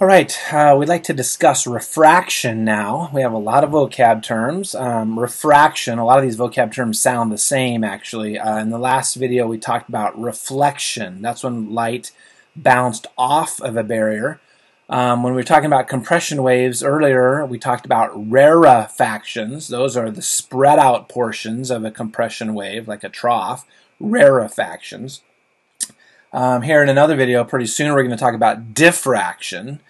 All right, uh, we'd like to discuss refraction now. We have a lot of vocab terms. Um, refraction, a lot of these vocab terms sound the same actually. Uh, in the last video, we talked about reflection. That's when light bounced off of a barrier. Um, when we were talking about compression waves earlier, we talked about rarefactions. Those are the spread out portions of a compression wave, like a trough. Rarefactions. Um, here in another video, pretty soon, we're going to talk about diffraction.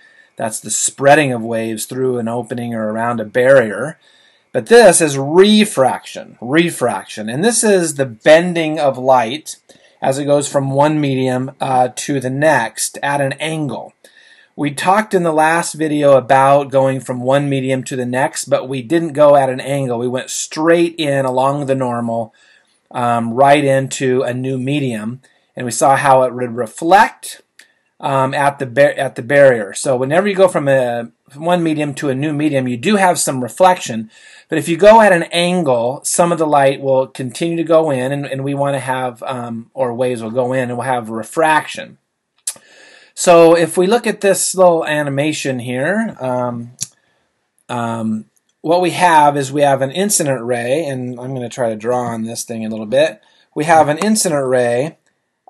That's the spreading of waves through an opening or around a barrier. But this is refraction, refraction. And this is the bending of light as it goes from one medium uh, to the next at an angle. We talked in the last video about going from one medium to the next, but we didn't go at an angle. We went straight in along the normal, um, right into a new medium, and we saw how it would reflect um, at the at the barrier. So whenever you go from a one medium to a new medium, you do have some reflection. But if you go at an angle, some of the light will continue to go in, and, and we want to have, um, or waves will go in, and we'll have refraction. So if we look at this little animation here, um, um, what we have is we have an incident ray, and I'm going to try to draw on this thing a little bit. We have an incident ray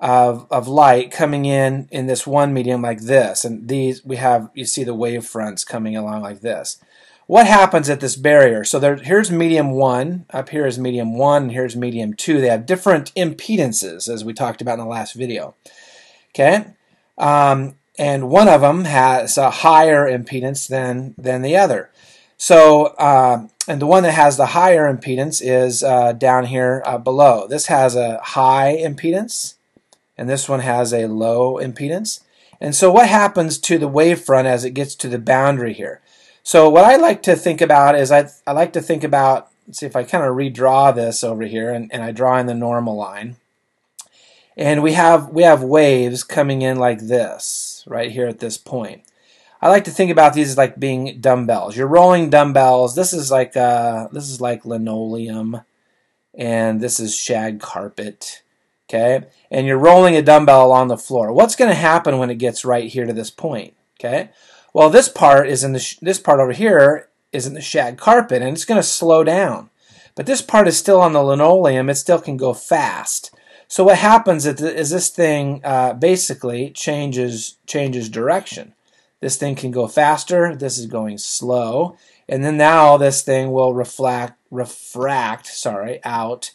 of, of light coming in in this one medium like this. And these, we have, you see the wave fronts coming along like this. What happens at this barrier? So there, here's medium 1, up here is medium 1, and here's medium 2. They have different impedances, as we talked about in the last video. Okay? Um, and one of them has a higher impedance than, than the other. So, uh, and the one that has the higher impedance is uh, down here uh, below. This has a high impedance, and this one has a low impedance. And so what happens to the wavefront as it gets to the boundary here? So what I like to think about is I, I like to think about, see if I kind of redraw this over here and, and I draw in the normal line. And we have, we have waves coming in like this, right here at this point. I like to think about these as like being dumbbells. You're rolling dumbbells. This is like uh, this is like linoleum, and this is shag carpet okay? And you're rolling a dumbbell along the floor. What's going to happen when it gets right here to this point, okay? Well, this part is in the this part over here is in the shag carpet, and it's going to slow down. But this part is still on the linoleum. It still can go fast. So what happens is this thing uh, basically changes changes direction. This thing can go faster. This is going slow, and then now this thing will reflect refract sorry out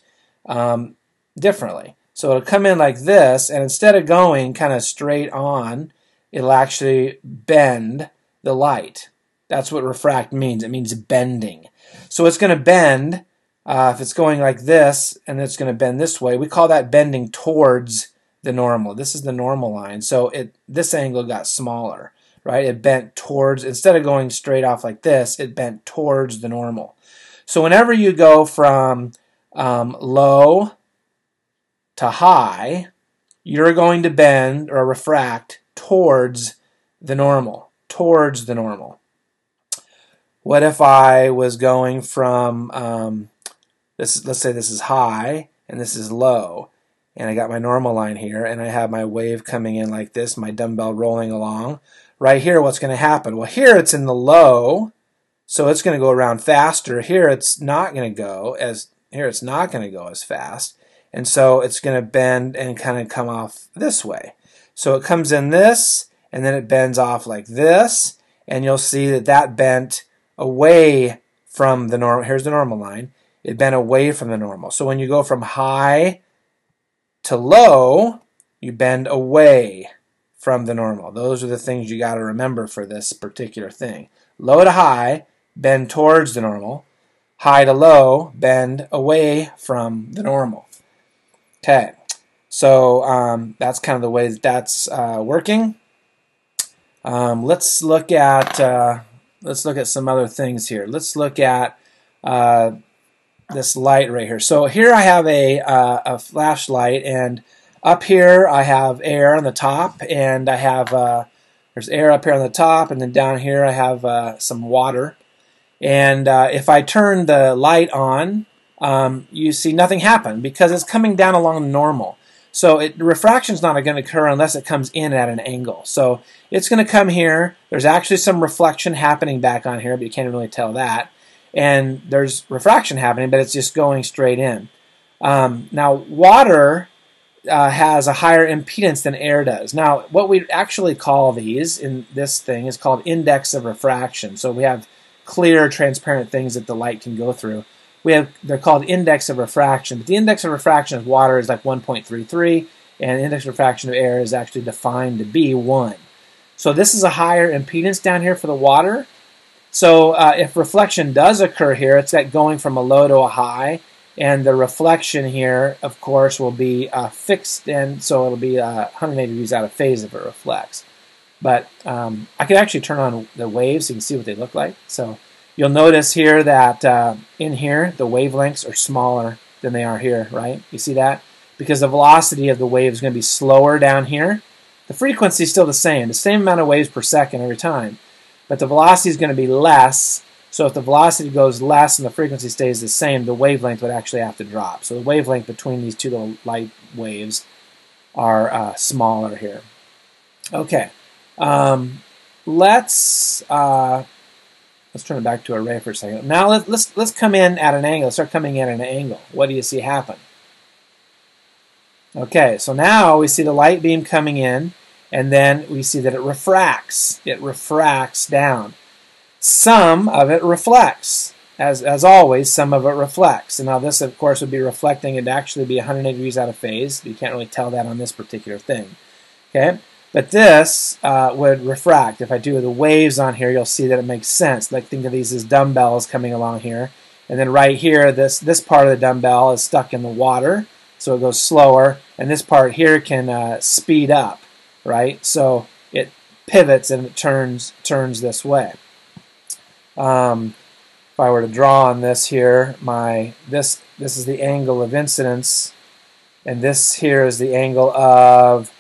um, differently. So it'll come in like this, and instead of going kind of straight on, it'll actually bend the light. That's what refract means. It means bending. So it's going to bend. Uh, if it's going like this, and it's going to bend this way, we call that bending towards the normal. This is the normal line. So it this angle got smaller, right? It bent towards, instead of going straight off like this, it bent towards the normal. So whenever you go from um, low to high, you're going to bend or refract towards the normal, towards the normal. What if I was going from um, this? Let's say this is high and this is low, and I got my normal line here, and I have my wave coming in like this, my dumbbell rolling along. Right here, what's going to happen? Well, here it's in the low, so it's going to go around faster. Here it's not going to go as here it's not going to go as fast. And so it's going to bend and kind of come off this way. So it comes in this, and then it bends off like this, and you'll see that that bent away from the normal. Here's the normal line. It bent away from the normal. So when you go from high to low, you bend away from the normal. Those are the things you got to remember for this particular thing. Low to high, bend towards the normal. High to low, bend away from the normal. Okay, so um, that's kind of the way that that's uh, working. Um, let's look at uh, let's look at some other things here. Let's look at uh, this light right here. So here I have a uh, a flashlight, and up here I have air on the top, and I have uh, there's air up here on the top, and then down here I have uh, some water. And if I turn the light on, um, you see nothing happen because it's coming down along the normal. So it, refraction is not going to occur unless it comes in at an angle. So it's going to come here. There's actually some reflection happening back on here, but you can't really tell that. And there's refraction happening, but it's just going straight in. Um, now, water uh, has a higher impedance than air does. Now, what we actually call these in this thing is called index of refraction. So we have clear, transparent things that the light can go through. We have they're called index of refraction. But the index of refraction of water is like 1.33, and index of refraction of air is actually defined to be one. So this is a higher impedance down here for the water. So uh, if reflection does occur here, it's that going from a low to a high and the reflection here, of course, will be uh, fixed, and so it'll be uh, 180 degrees out of phase if it reflects. But um, I could actually turn on the waves so you can see what they look like. So you'll notice here that uh, in here, the wavelengths are smaller than they are here, right? You see that? Because the velocity of the wave is going to be slower down here. The frequency is still the same, the same amount of waves per second every time. But the velocity is going to be less so if the velocity goes less and the frequency stays the same, the wavelength would actually have to drop. So the wavelength between these two little light waves are uh, smaller here. Okay, um, let's uh, let's turn it back to array for a second. Now let, us let's let's come in at an angle. Start coming in at an angle. What do you see happen? Okay, so now we see the light beam coming in, and then we see that it refracts. It refracts down. Some of it reflects. As, as always, some of it reflects. And now this, of course, would be reflecting. It'd actually be 180 degrees out of phase. You can't really tell that on this particular thing. Okay, But this uh, would refract. If I do the waves on here, you'll see that it makes sense. Like think of these as dumbbells coming along here. And then right here, this, this part of the dumbbell is stuck in the water, so it goes slower. And this part here can uh, speed up, right? So it pivots and it turns turns this way. Um, if I were to draw on this here, my this this is the angle of incidence, and this here is the angle of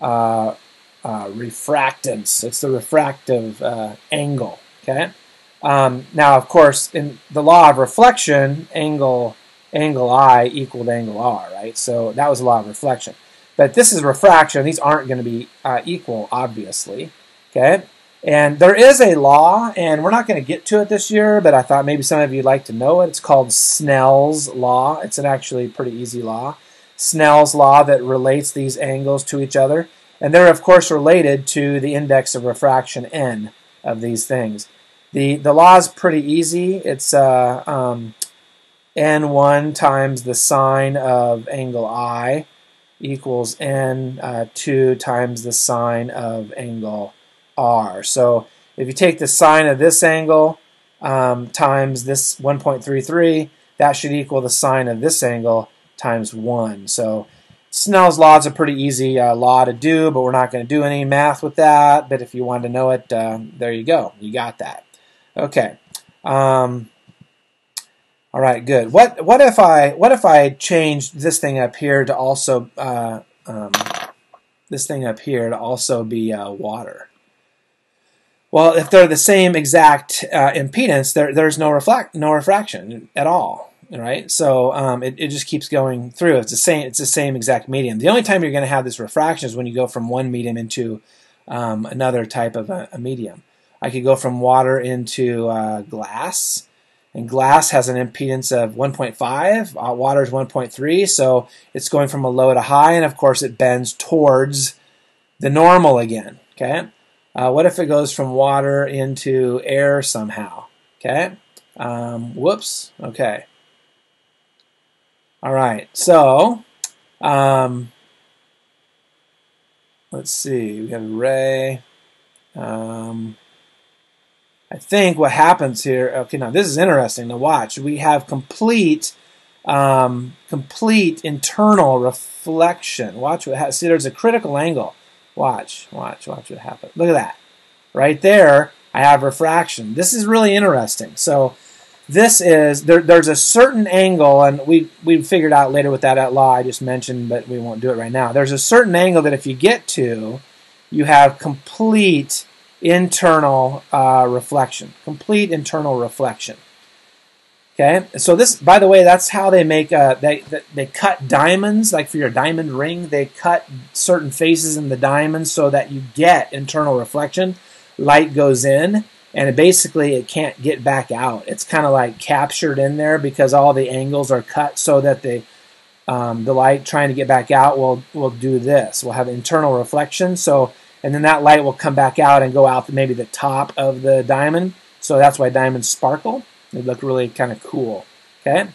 uh, uh, refractance. It's the refractive uh, angle. Okay. Um, now, of course, in the law of reflection, angle angle I equaled angle R, right? So that was a law of reflection. But this is refraction. These aren't going to be uh, equal, obviously. Okay. And there is a law, and we're not going to get to it this year, but I thought maybe some of you would like to know it. It's called Snell's Law. It's an actually pretty easy law. Snell's Law that relates these angles to each other. And they're, of course, related to the index of refraction n of these things. The, the law is pretty easy. It's uh, um, n1 times the sine of angle I equals n2 uh, times the sine of angle r. So if you take the sine of this angle um, times this 1.33, that should equal the sine of this angle times 1. So Snell's law is a pretty easy uh, law to do, but we're not going to do any math with that. But if you wanted to know it, uh, there you go. You got that. Okay. Um, all right, good. What what if I what if I changed this thing up here to also uh, um, this thing up here to also be uh, water? Well, if they're the same exact uh, impedance, there, there's no reflect, no refraction at all, right? So um, it, it just keeps going through. It's the same. It's the same exact medium. The only time you're going to have this refraction is when you go from one medium into um, another type of a, a, medium. I could go from water into uh, glass, and glass has an impedance of 1.5. Uh, water is 1.3, so it's going from a low to high, and of course it bends towards the normal again. Okay. Uh, what if it goes from water into air somehow? Okay. Um, whoops. Okay. All right. So, um, let's see. We got array. Um, I think what happens here. Okay, now this is interesting to watch. We have complete, um, complete internal reflection. Watch what happens. See, there's a critical angle. Watch, watch, watch what happens. Look at that. Right there, I have refraction. This is really interesting. So this is, there, there's a certain angle, and we, we figured out later with that at law I just mentioned, but we won't do it right now. There's a certain angle that if you get to, you have complete internal uh, reflection. Complete internal reflection. Okay, so this, by the way, that's how they make uh, they they cut diamonds. Like for your diamond ring, they cut certain faces in the diamond so that you get internal reflection. Light goes in, and it basically it can't get back out. It's kind of like captured in there because all the angles are cut so that the um, the light trying to get back out will will do this. We'll have internal reflection. So and then that light will come back out and go out maybe the top of the diamond. So that's why diamonds sparkle. They look really kind of cool. Okay.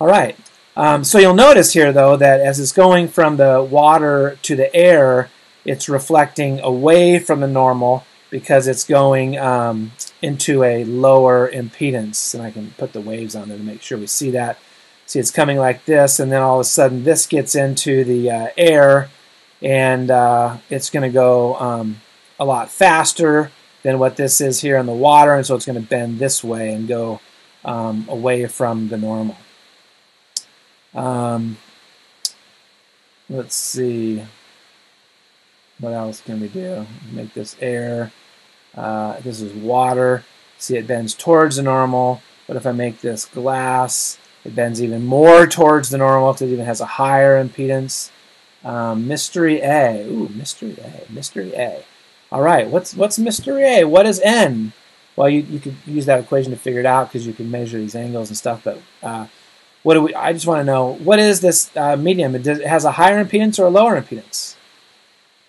All right. Um, so you'll notice here, though, that as it's going from the water to the air, it's reflecting away from the normal because it's going um, into a lower impedance. And I can put the waves on there to make sure we see that. See, it's coming like this, and then all of a sudden this gets into the uh, air, and uh, it's going to go um, a lot faster than what this is here in the water, and so it's going to bend this way and go um, away from the normal. Um, let's see. What else can we do? Make this air. Uh, this is water. See, it bends towards the normal. But if I make this glass, it bends even more towards the normal because it even has a higher impedance. Um, mystery A. Ooh, mystery A. Mystery A. All right, what's what's mystery A? What is n? Well, you, you could use that equation to figure it out because you can measure these angles and stuff. But uh, what do we? I just want to know what is this uh, medium? It, does, it has a higher impedance or a lower impedance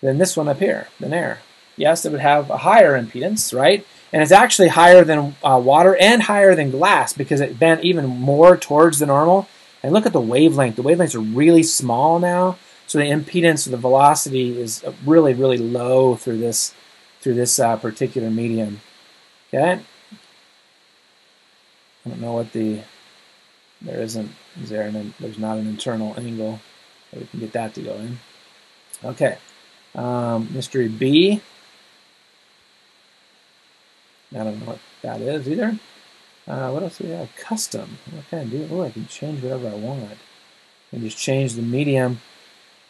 than this one up here, than air. Yes, it would have a higher impedance, right? And it's actually higher than uh, water and higher than glass because it bent even more towards the normal. And look at the wavelength. The wavelengths are really small now. So the impedance or the velocity is really, really low through this through this uh, particular medium. Okay. I don't know what the there isn't is there an, there's not an internal angle we can get that to go in. Okay. Um, mystery B. I don't know what that is either. Uh, what else do we have? Custom. What can I do? Oh, I can change whatever I want. And just change the medium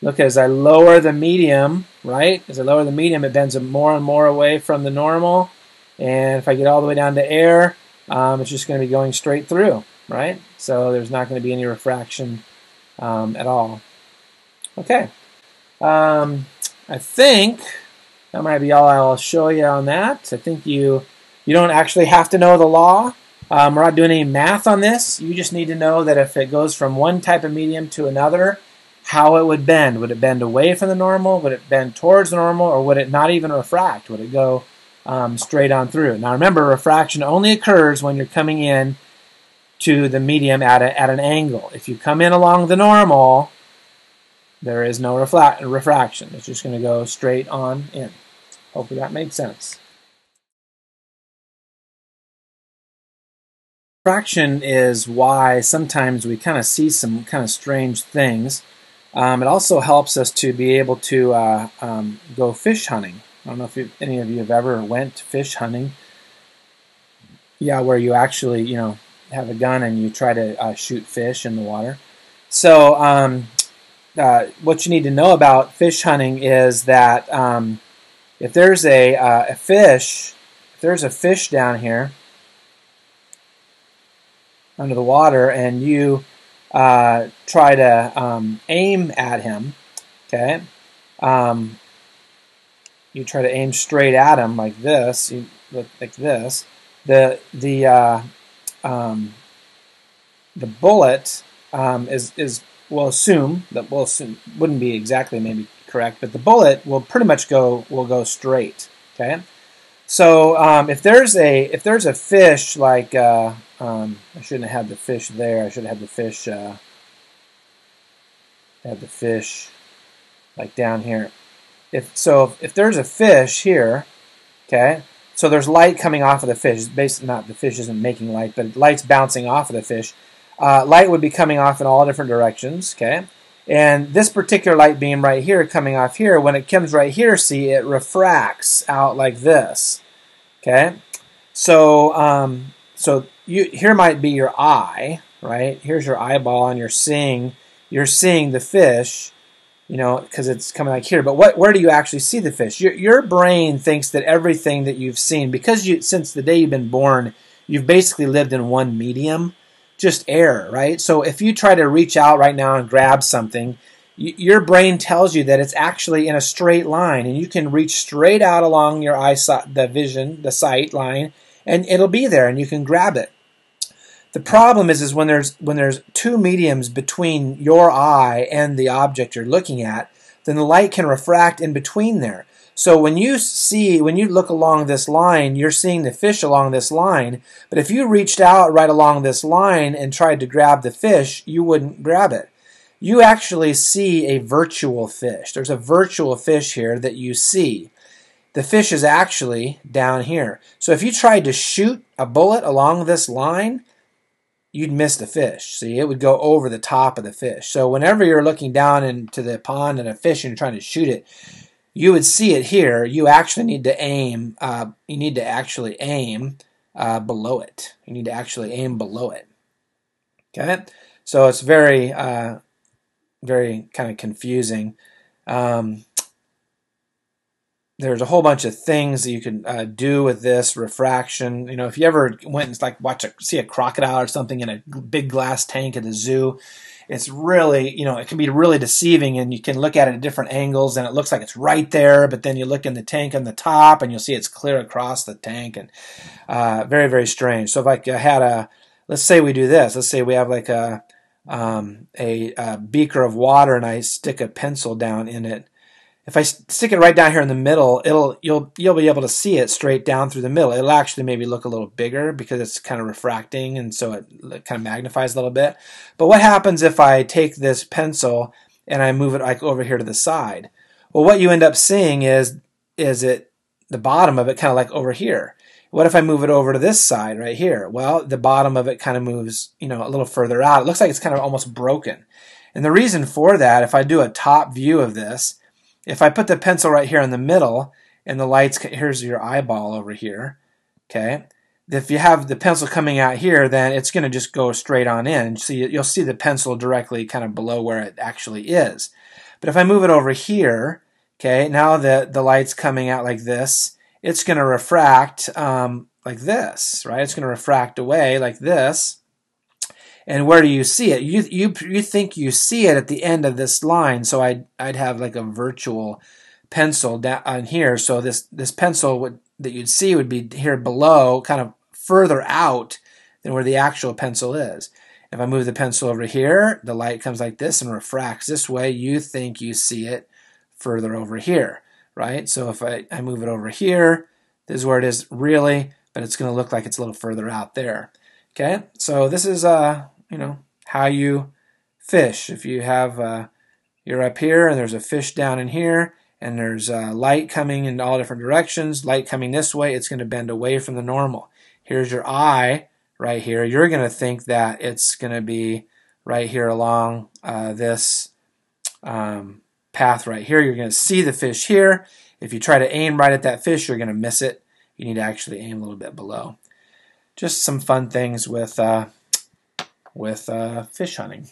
Look, as I lower the medium, right? As I lower the medium, it bends more and more away from the normal. And if I get all the way down to air, um, it's just going to be going straight through, right? So there's not going to be any refraction um, at all. Okay. Um, I think that might be all I'll show you on that. I think you you don't actually have to know the law. Um, we're not doing any math on this. You just need to know that if it goes from one type of medium to another, how it would bend. Would it bend away from the normal? Would it bend towards the normal? Or would it not even refract? Would it go um, straight on through? Now remember, refraction only occurs when you're coming in to the medium at, a, at an angle. If you come in along the normal, there is no refraction. It's just going to go straight on in. Hopefully that makes sense. Refraction is why sometimes we kind of see some kind of strange things. Um, it also helps us to be able to uh, um, go fish hunting. I don't know if any of you have ever went fish hunting. Yeah, where you actually, you know, have a gun and you try to uh, shoot fish in the water. So, um, uh, what you need to know about fish hunting is that um, if there's a, uh, a fish, if there's a fish down here under the water, and you uh, try to um, aim at him, okay, um, you try to aim straight at him like this, you like this. The the uh, um, the bullet um, is is we'll assume that we'll assume wouldn't be exactly maybe correct, but the bullet will pretty much go will go straight. Okay, so um, if there's a if there's a fish like uh, um, I shouldn't have had the fish there. I should have had the fish uh, had the fish like down here. If so, if there's a fish here, okay, so there's light coming off of the fish. Basically, not the fish isn't making light, but light's bouncing off of the fish. Uh, light would be coming off in all different directions, okay. And this particular light beam right here coming off here, when it comes right here, see, it refracts out like this. Okay? So, um, so you, here might be your eye, right? Here's your eyeball and you're seeing, you're seeing the fish, you know, because it's coming like here. But what, where do you actually see the fish? Your, your brain thinks that everything that you've seen, because you, since the day you've been born, you've basically lived in one medium, just air, right? So if you try to reach out right now and grab something, your brain tells you that it's actually in a straight line and you can reach straight out along your eyesight the vision the sight line and it'll be there and you can grab it the problem is is when there's when there's two mediums between your eye and the object you're looking at then the light can refract in between there so when you see when you look along this line you're seeing the fish along this line but if you reached out right along this line and tried to grab the fish you wouldn't grab it you actually see a virtual fish. There's a virtual fish here that you see. The fish is actually down here. So if you tried to shoot a bullet along this line, you'd miss the fish. See, it would go over the top of the fish. So whenever you're looking down into the pond and a fish and you're trying to shoot it, you would see it here. You actually need to aim. Uh, you need to actually aim uh, below it. You need to actually aim below it. Okay, so it's very uh, very kind of confusing. Um, there's a whole bunch of things that you can uh, do with this refraction. You know, if you ever went and like watch a see a crocodile or something in a big glass tank at the zoo, it's really you know it can be really deceiving, and you can look at it at different angles, and it looks like it's right there, but then you look in the tank on the top, and you'll see it's clear across the tank, and uh, very very strange. So if I had a let's say we do this, let's say we have like a um, a, a, beaker of water and I stick a pencil down in it, if I stick it right down here in the middle, it'll you'll you'll be able to see it straight down through the middle. It'll actually maybe look a little bigger because it's kind of refracting and so it, kind of magnifies a little bit. But what happens if I take this pencil and I move it like over here to the side? Well, what you end up seeing is is it the bottom of it kind of like over here. What if I move it over to this side right here? Well, the bottom of it kind of moves, you know, a little further out. It looks like it's kind of almost broken. And the reason for that, if I do a top view of this, if I put the pencil right here in the middle and the lights, here's your eyeball over here, okay? If you have the pencil coming out here, then it's going to just go straight on in. So you'll see the pencil directly kind of below where it actually is. But if I move it over here, okay, now the, the light's coming out like this, it's going to refract um, like this, right? It's going to refract away like this. And where do you see it? You, you, you think you see it at the end of this line, so I'd, I'd have like a virtual pencil down on here. So this, this pencil would, that you'd see would be here below, kind of further out than where the actual pencil is. If I move the pencil over here, the light comes like this and refracts this way. You think you see it further over here right? So if I, I move it over here, this is where it is really, but it's going to look like it's a little further out there. Okay, so this is uh, you know how you fish. If you have uh, you're up here and there's a fish down in here, and there's uh, light coming in all different directions, light coming this way, it's going to bend away from the normal. Here's your eye right here. You're going to think that it's going to be right here along uh, this um, path right here. You're going to see the fish here. If you try to aim right at that fish, you're going to miss it. You need to actually aim a little bit below. Just some fun things with uh, with uh, fish hunting.